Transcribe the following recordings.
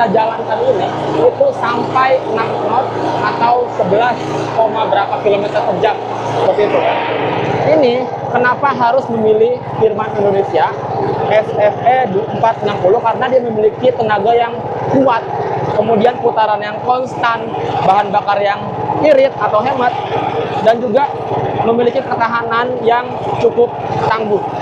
kita jalankan ini itu sampai 6 knot atau 11, berapa kilometer per jam seperti itu ya. Ini kenapa harus memilih Firman Indonesia SFE 460 karena dia memiliki tenaga yang kuat, kemudian putaran yang konstan, bahan bakar yang irit atau hemat, dan juga memiliki ketahanan yang cukup tangguh.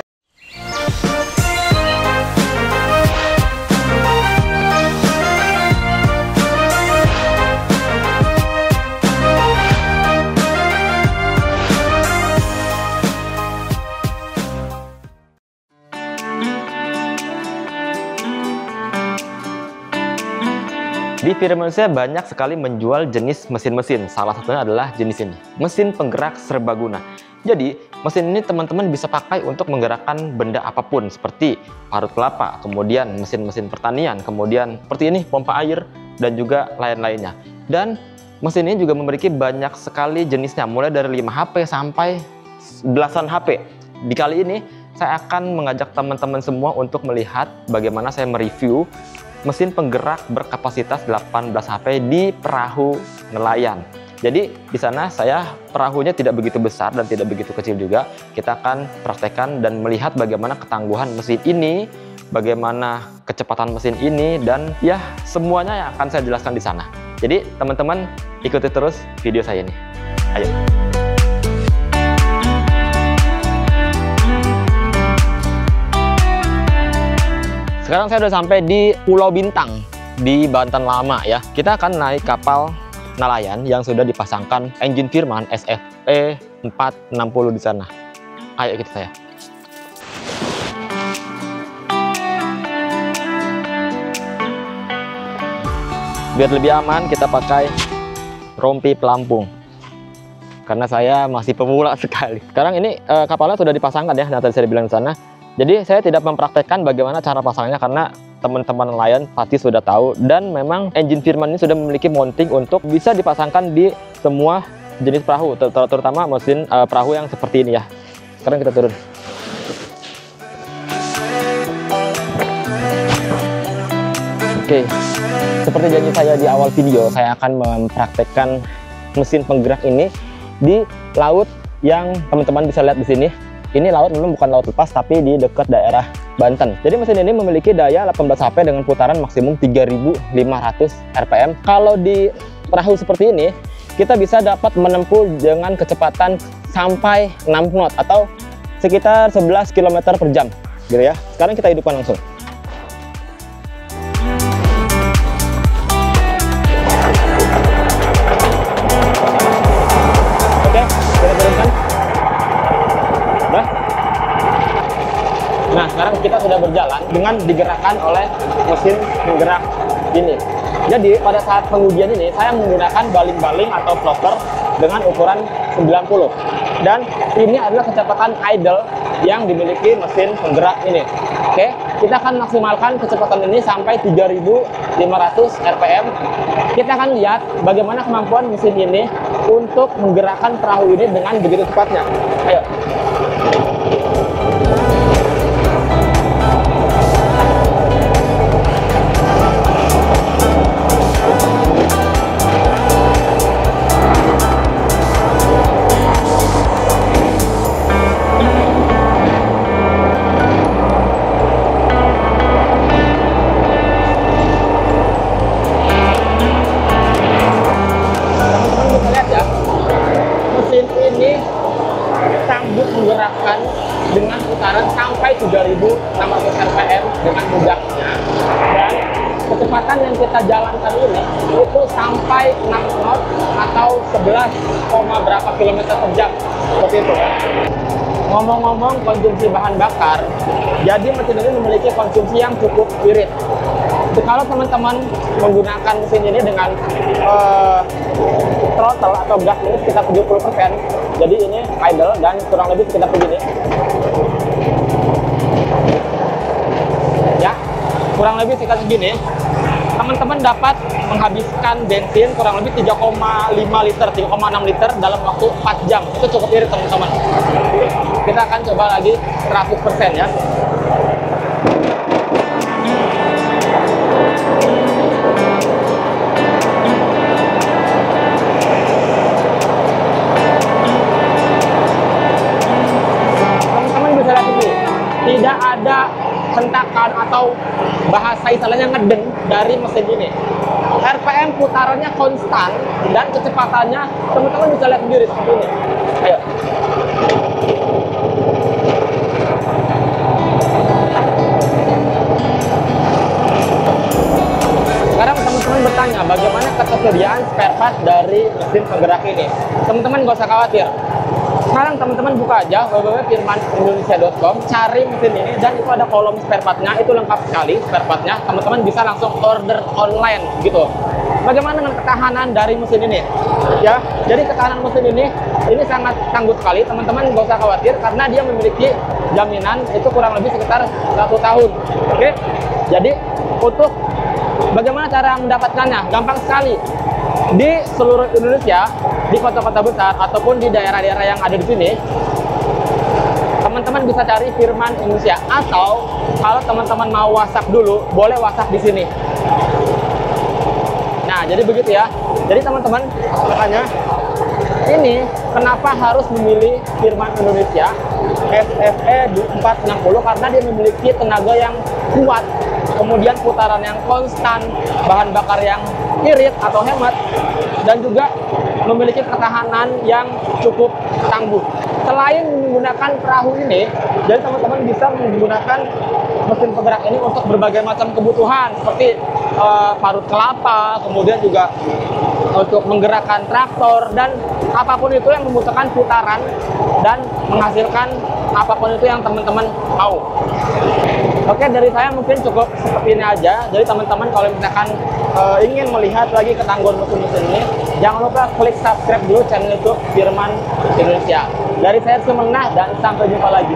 Di Indonesia banyak sekali menjual jenis mesin-mesin. Salah satunya adalah jenis ini, mesin penggerak serbaguna. Jadi, mesin ini teman-teman bisa pakai untuk menggerakkan benda apa pun seperti parut kelapa, kemudian mesin-mesin pertanian, kemudian seperti ini pompa air dan juga lain-lainnya. Dan mesin ini juga memiliki banyak sekali jenisnya, mulai dari 5 HP sampai belasan HP. Di kali ini saya akan mengajak teman-teman semua untuk melihat bagaimana saya mereview mesin penggerak berkapasitas 18 HP di perahu nelayan. Jadi di sana saya perahunya tidak begitu besar dan tidak begitu kecil juga. Kita akan praktekkan dan melihat bagaimana ketangguhan mesin ini, bagaimana kecepatan mesin ini dan ya semuanya yang akan saya jelaskan di sana. Jadi teman-teman ikuti terus video saya ini. Ayo. Sekarang saya sudah sampai di Pulau Bintang di Banten Lama ya. Kita akan naik kapal nelayan yang sudah dipasangkan engine Firman SFE 460 di sana. Ayo kita saya. Biar lebih aman kita pakai rompi pelampung. Karena saya masih pemula sekali. Sekarang ini eh, kapalnya sudah dipasangkan ya, nanti saya bilang di sana. Jadi saya tidak mempraktekkan bagaimana cara pasangnya karena teman-teman nelayan pasti sudah tahu dan memang engine Firman ini sudah memiliki mounting untuk bisa dipasangkan di semua jenis perahu ter terutama mesin uh, perahu yang seperti ini ya. Sekarang kita turun. Oke, seperti janji saya di awal video, saya akan mempraktekkan mesin penggerak ini di laut yang teman-teman bisa lihat di sini ini laut memang bukan laut lepas tapi di dekat daerah Banten. Jadi mesin ini memiliki daya 18 HP dengan putaran maksimum 3500 RPM. Kalau di perahu seperti ini, kita bisa dapat menempuh dengan kecepatan sampai 6 knot atau sekitar 11 km per jam. Gitu ya. Sekarang kita hidupkan langsung. Sudah berjalan dengan digerakkan oleh mesin penggerak ini. Jadi, pada saat pengujian ini, saya menggunakan baling-baling atau floater dengan ukuran 90. Dan ini adalah kecepatan idle yang dimiliki mesin penggerak ini. Oke, kita akan maksimalkan kecepatan ini sampai 3500 RPM. Kita akan lihat bagaimana kemampuan mesin ini untuk menggerakkan perahu ini dengan begitu cepatnya. Ayo. Sampai 6 knot atau 11, berapa kilometer per jam. Seperti itu. Ngomong-ngomong konsumsi bahan bakar jadi mesin ini memiliki konsumsi yang cukup irit. Kalau teman-teman menggunakan mesin ini dengan eh, throttle atau gas ini sekitar 70% jadi ini idle dan kurang lebih sekitar begini. Ya kurang lebih sekitar segini teman-teman dapat menghabiskan bensin kurang lebih 3,5 liter 3,6 liter dalam waktu 4 jam. Itu cukup irit teman-teman. Kita akan coba lagi 100% ya bisa istilahnya ngeden dari mesin ini. RPM putarannya konstan dan kecepatannya teman-teman bisa lihat sendiri seperti ini. Ayo. Sekarang teman-teman bertanya bagaimana ketersediaan spare part dari mesin penggerak ini. Teman-teman nggak usah khawatir. Sekarang teman-teman buka aja www.firmanindonesia.com, cari mesin ini dan itu ada kolom spare partnya, itu lengkap sekali spare partnya. Teman-teman bisa langsung order online gitu. Bagaimana dengan ketahanan dari mesin ini? Ya, jadi ketahanan mesin ini ini sangat tangguh sekali. Teman-teman nggak usah khawatir karena dia memiliki jaminan itu kurang lebih sekitar satu tahun. Oke, jadi untuk Bagaimana cara mendapatkannya? Gampang sekali. Di seluruh Indonesia, di kota-kota besar ataupun di daerah-daerah yang ada di sini, teman-teman bisa cari Firman Indonesia atau kalau teman-teman mau WhatsApp dulu, boleh WhatsApp di sini. Nah, jadi begitu ya. Jadi teman-teman, makanya ini kenapa harus memilih Firman Indonesia SFE 460 karena dia memiliki tenaga yang kuat kemudian putaran yang konstan, bahan bakar yang irit atau hemat, dan juga memiliki ketahanan yang cukup tangguh. Selain menggunakan perahu ini, jadi teman-teman bisa menggunakan mesin penggerak ini untuk berbagai macam kebutuhan seperti uh, parut kelapa, kemudian juga untuk menggerakkan traktor dan apa pun itu yang membutuhkan putaran dan menghasilkan apa pun itu yang teman-teman mau. Oke, dari saya mungkin cukup seperti ini aja. Jadi teman-teman kalau misalkan uh, ingin melihat lagi ketangguhan mesin-mesin ini, jangan lupa klik subscribe dulu channel YouTube Firman Indonesia. Dari saya Sumenah dan sampai jumpa lagi.